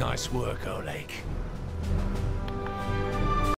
Nice work, Oleg.